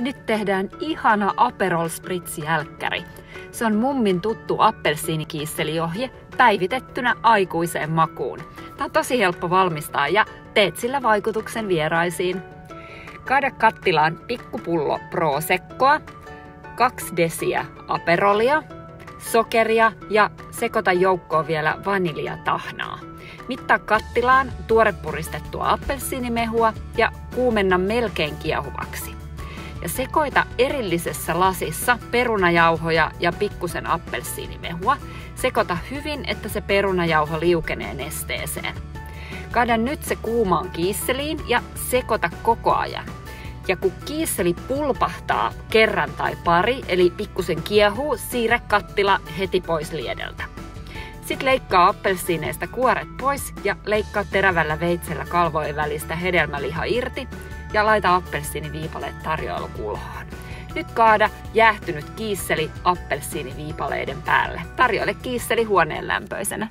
Nyt tehdään ihana Aperol Spritz jälkkäri. Se on mummin tuttu appelsiinikiisseliohje päivitettynä aikuiseen makuun. Tämä on tosi helppo valmistaa ja teet sillä vaikutuksen vieraisiin. Kaada kattilaan pikkupullo Prosekkoa, kaksi desiä Aperolia, sokeria ja sekoita joukkoon vielä vaniljatahnaa. Mittaa kattilaan tuorepuristettua appelsiinimehua ja kuumenna melkein kiehuvaksi ja sekoita erillisessä lasissa perunajauhoja ja pikkusen appelsiinimehua. Sekoita hyvin, että se perunajauho liukenee nesteeseen. Kaada nyt se kuumaan kiisseliin ja sekoita koko ajan. Ja kun kiisseli pulpahtaa kerran tai pari, eli pikkusen kiehuu, siirre kattila heti pois liedeltä. Sitten leikkaa appelsiineista kuoret pois ja leikkaa terävällä veitsellä kalvojen välistä hedelmäliha irti ja laita appelsiiniviipaleet tarjoilukulhoon. Nyt kaada jäähtynyt kiisseli appelsiiniviipaleiden päälle. Tarjoile kiisseli huoneen lämpöisenä.